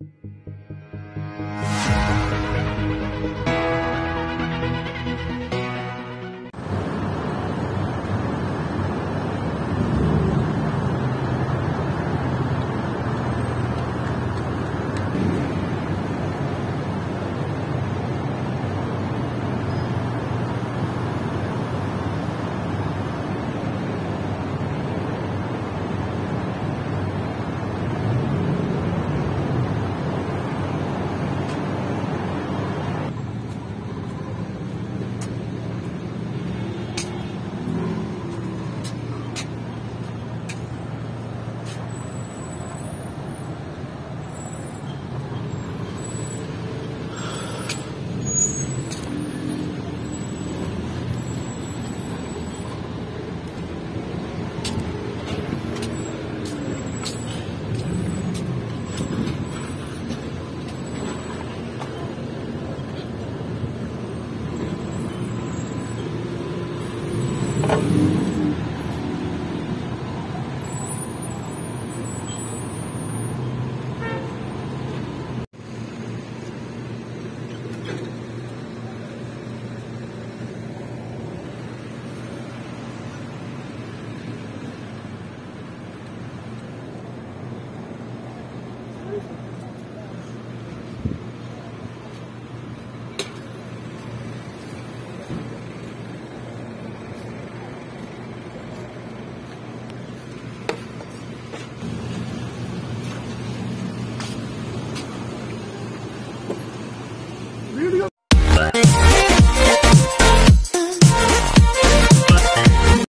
you Amén.